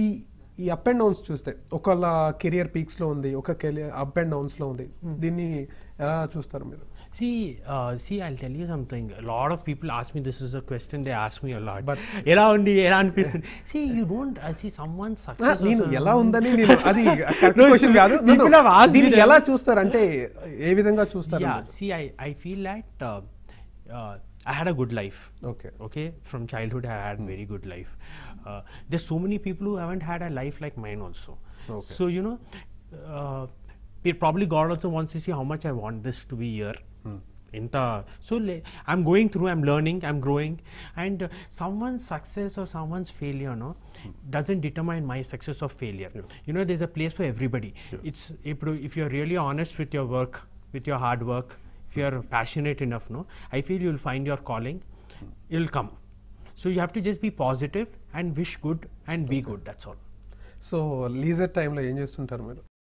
ఈ ఈ up and downs చూస్తే ఒకళ్ళ కెరియర్ పీక్స్లో ఉంది ఒక కెరియర్ అప్ అండ్ డౌన్స్లో ఉంది. దీన్ని ఎలా చూస్తారు మీరు? See see I tell you something lot of people ask me this is a question they ask me lot but ఎలా ఉంది? ఎలా అనిపిస్తుంది? See you don't see someone success నేను ఎలా ఉందని నేను అది కరెక్ట్ క్వశ్చన్ కాదు. దీన్ని ఎలా చూస్తారు అంటే ఏ విధంగా చూస్తారు see I I feel light I had a good life. Okay. Okay. From childhood, I had mm. very good life. Uh, there's so many people who haven't had a life like mine also. Okay. So you know, uh, it probably God also wants to see how much I want this to be here. Mm. Inta. So I'm going through, I'm learning, I'm growing, and uh, someone's success or someone's failure, no, mm. doesn't determine my success or failure. Yes. You know, there's a place for everybody. Yes. It's if, if you're really honest with your work, with your hard work, if you are passionate enough no i feel you'll find your calling it'll come so you have to just be positive and wish good and be good that's all so leisure టైంలో ఏం చేస్తుంటారు మీరు